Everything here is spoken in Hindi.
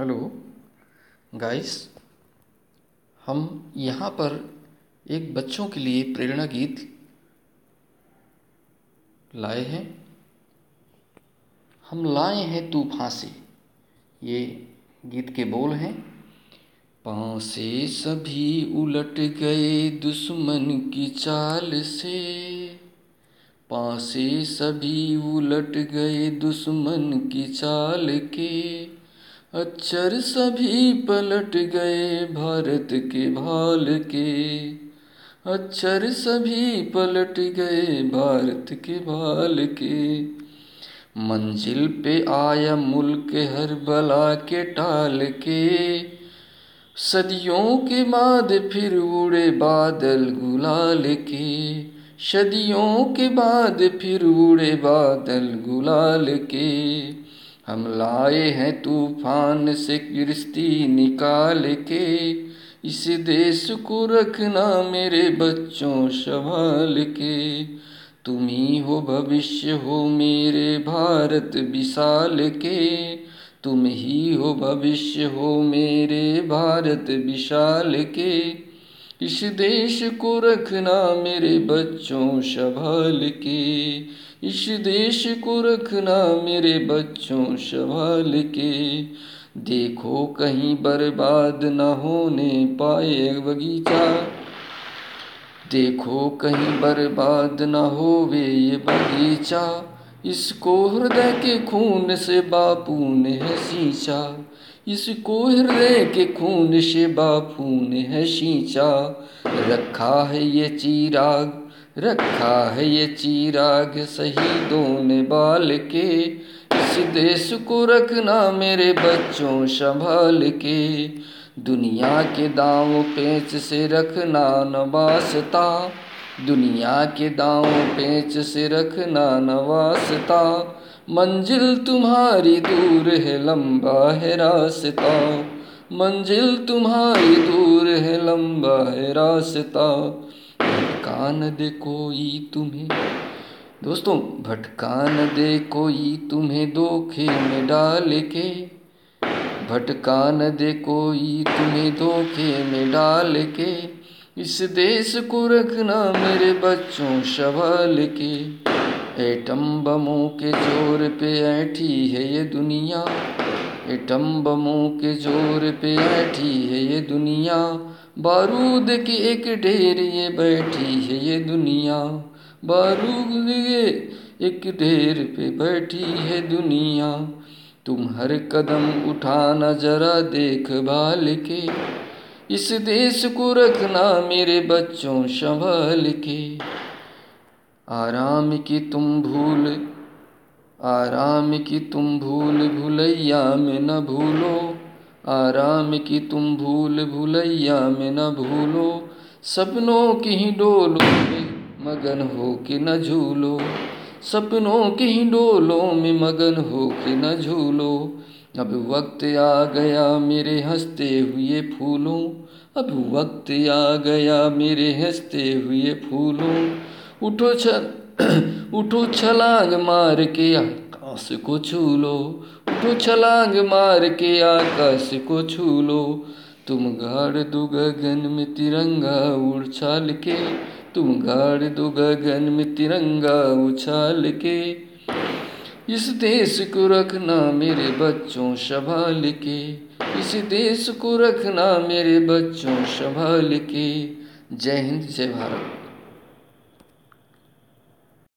हेलो। गाइस, हम यहाँ पर एक बच्चों के लिए प्रेरणा गीत लाए हैं। हम लाए हैं तू फांसी ये गीत के बोल हैं। पासे सभी उलट गए दुश्मन की चाल से। पासे सभी उलट गए दुश्मन की चाल के। अक्षर सभी पलट गए भारत के भाल के। अक्षर सभी पलट गए भारत के भाल के। मंजिल पे आया मुल्क हर बला के टाल के। सदियों के बाद फिर उड़े बादल गुलाल के। सदियों के बाद फिर उड़े बादल गुलाल के। हम लाए हैं तूफ़ान से किश्ती निकाल के। इस देश को रखना मेरे बच्चों संभाल के। तुम ही हो भविष्य, हो मेरे भारत विशाल के। तुम ही हो भविष्य, हो मेरे भारत विशाल के। इस देश को रखना मेरे बच्चों संभाल के। इस देश को रखना मेरे बच्चों संभाल के। देखो कहीं बर्बाद न होने पाए बगीचा। देखो कहीं बर्बाद न होवे ये बगीचा। इसको हृदय के खून से बापू ने सींचा। इसको हृदय के खून से बापू ने है सींचा रखा है ये चिराग, रखा है ये चिराग शहीदों ने बाल के। इस देश को रखना मेरे बच्चों संभाल के। दुनिया के दाव पेच से रखना न वास्ता दुनिया के दाव पेच से रखना न वास्ता मंजिल तुम्हारी दूर है, लंबा है रास्ता। मंजिल तुम्हारी दूर है, लंबा है रास्ता। भटका न दे कोई तुम्हें। दोस्तों भटका न दे कोई तुम्हें धोखे में डाल के। भटका न दे कोई तुम्हें धोखे में डाल के। इस देश को रखना मेरे बच्चों सवाल के। एटम बमों के ज़ोर पे ऐठी है ये दुनिया। एटम बमों के ज़ोर पे ऐठी है ये दुनिया। बारूद की एक ढेर ये बैठी है ये दुनिया। बारूद ये एक ढेर पे बैठी है दुनिया। तुम हर कदम उठाना जरा देख भाल के। इस देश को रखना मेरे बच्चों संभल के। आराम की तुम भूल, आराम की तुम भूल भूलैया में न भूलो, आराम की तुम भूल भूलैया में न भूलो, सपनों की ही डोलों में मगन हो के न झूलो, सपनों की ही डोलों में मगन हो के न झूलो। अब वक्त आ गया मेरे हँसते हुए फूलों। अब वक्त आ गया मेरे हँसते हुए फूलों। उठो छल, उठो छलांग मार के आकाश को छू लो। उठो छलांग मार के आकाश को छू लो। तुम गाड़ दो गगन में तिरंगा उछाल के। तुम गाड़ दो गगन में तिरंगा उछाल के। इस देश को रखना मेरे बच्चों संभाल के इस देश को रखना मेरे बच्चों संभाल के जय हिंद, जय भारत।